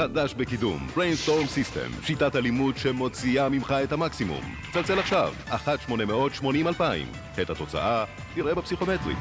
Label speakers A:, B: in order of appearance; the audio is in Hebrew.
A: חדש בקידום, Brainstorm System, שיטת הלימוד שמוציאה ממך את המקסימום. צלצל עכשיו, 1-880-2000. את התוצאה תראה בפסיכומטרי.